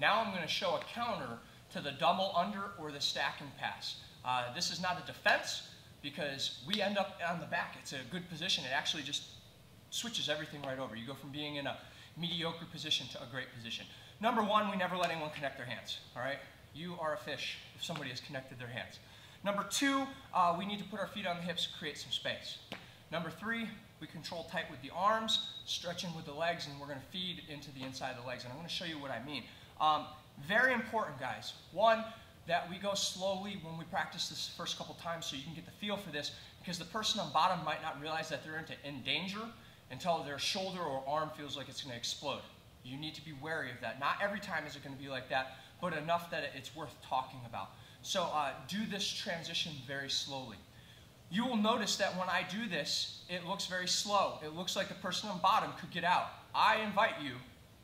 Now I'm going to show a counter to the double under or the stacking pass. Uh, this is not a defense because we end up on the back. It's a good position. It actually just switches everything right over. You go from being in a mediocre position to a great position. Number one, we never let anyone connect their hands, all right? You are a fish if somebody has connected their hands. Number two, uh, we need to put our feet on the hips, create some space. Number three, we control tight with the arms, stretching with the legs, and we're going to feed into the inside of the legs. And I'm to show you what I mean. Um, very important, guys. One, that we go slowly when we practice this first couple times so you can get the feel for this because the person on bottom might not realize that they're into, in danger until their shoulder or arm feels like it's going to explode. You need to be wary of that. Not every time is it going to be like that, but enough that it's worth talking about. So uh, do this transition very slowly. You will notice that when I do this, it looks very slow. It looks like the person on bottom could get out. I invite you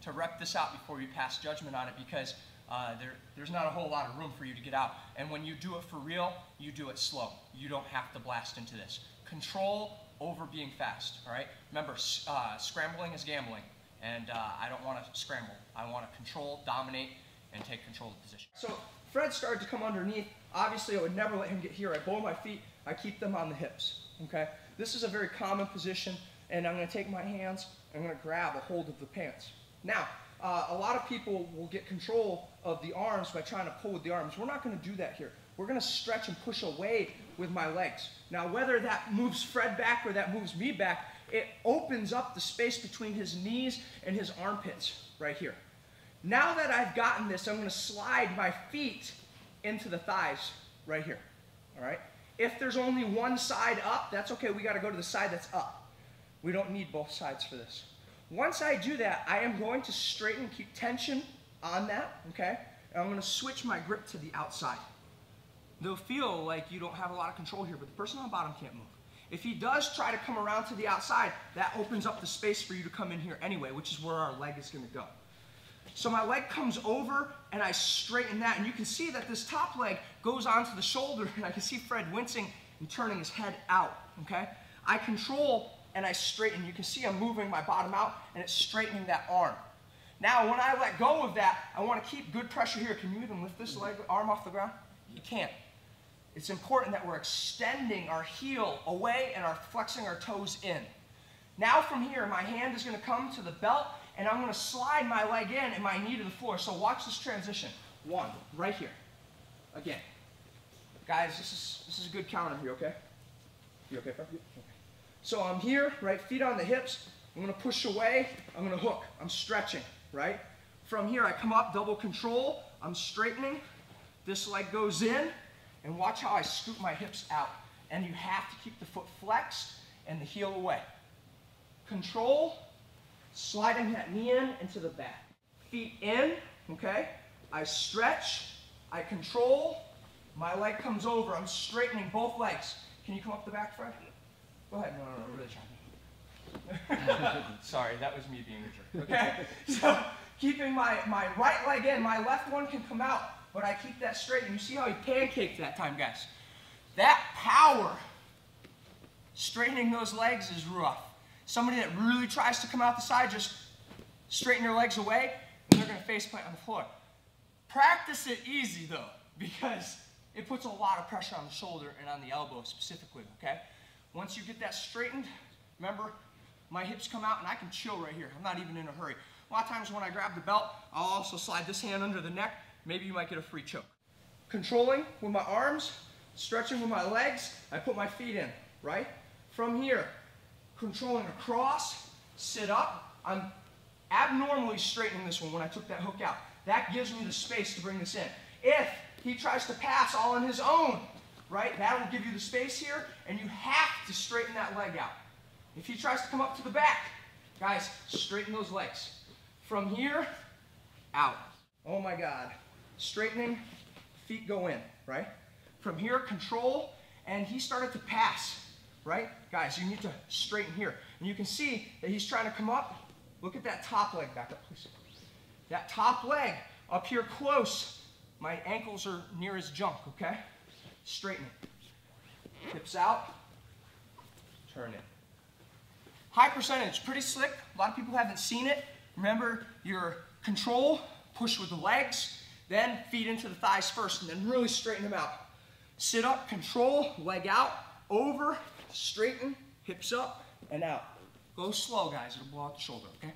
to rep this out before you pass judgment on it because uh, there, there's not a whole lot of room for you to get out. And when you do it for real, you do it slow. You don't have to blast into this. Control over being fast, all right? Remember, uh, scrambling is gambling, and uh, I don't want to scramble. I want to control, dominate, and take control of the position. So Fred started to come underneath. Obviously, I would never let him get here. I bow my feet. I keep them on the hips, okay? This is a very common position, and I'm going to take my hands, I'm going to grab a hold of the pants. Now, uh, a lot of people will get control of the arms by trying to pull with the arms. We're not going to do that here. We're going to stretch and push away with my legs. Now, whether that moves Fred back or that moves me back, it opens up the space between his knees and his armpits right here. Now that I've gotten this, I'm going to slide my feet into the thighs right here. All right? If there's only one side up, that's okay. We got to go to the side that's up. We don't need both sides for this. Once I do that, I am going to straighten, keep tension on that, okay? And I'm going to switch my grip to the outside. They'll feel like you don't have a lot of control here, but the person on the bottom can't move. If he does try to come around to the outside, that opens up the space for you to come in here anyway, which is where our leg is going to go. So my leg comes over and I straighten that. And you can see that this top leg goes onto the shoulder and I can see Fred wincing and turning his head out, okay? I control and I straighten. You can see I'm moving my bottom out and it's straightening that arm. Now, when I let go of that, I want to keep good pressure here. Can you even lift this leg, arm off the ground? You can't. It's important that we're extending our heel away and are flexing our toes in. Now from here, my hand is going to come to the belt and I'm going to slide my leg in and my knee to the floor. So watch this transition. One, right here. Again. Guys, this is, this is a good counter here, okay? You okay, Fred? Okay. So I'm here, right, feet on the hips. I'm to push away. I'm to hook. I'm stretching, right? From here, I come up, double control. I'm straightening. This leg goes in. And watch how I scoop my hips out. And you have to keep the foot flexed and the heel away. Control, sliding that knee in into the back. Feet in, okay? I stretch, I control, my leg comes over. I'm straightening both legs. Can you come up the back, Fred? Go ahead. No, no, no, really try. Sorry, that was me being a jerk. Okay? so keeping my, my right leg in, my left one can come out, but I keep that straight. And you see how he pancaked that time, guys? That power, straightening those legs is rough. Somebody that really tries to come out the side, just straighten your legs away, and they're going to face plant on the floor. Practice it easy, though, because it puts a lot of pressure on the shoulder and on the elbow specifically, okay? Once you get that straightened, remember, my hips come out and I can chill right here. I'm not even in a hurry. A lot of times when I grab the belt, I'll also slide this hand under the neck. Maybe you might get a free choke. Controlling with my arms, stretching with my legs, I put my feet in, right? From here, controlling across, sit up. I'm abnormally straightening this one when I took that hook out. That gives me the space to bring this in. If he tries to pass all on his own, right? That will give you the space here, and you have to straighten that leg out. If he tries to come up to the back, guys, straighten those legs. From here, out. Oh my God. Straightening, feet go in, right? From here, control, and he started to pass, right? Guys, you need to straighten here. And you can see that he's trying to come up. Look at that top leg back up, please. That top leg up here close. My ankles are near his junk, okay? Straighten it. Hips out. Turn it. High percentage, pretty slick. A lot of people haven't seen it. Remember your control, push with the legs, then feet into the thighs first, and then really straighten them out. Sit up, control, leg out, over, straighten, hips up, and out. Go slow, guys. It'll blow out the shoulder, okay?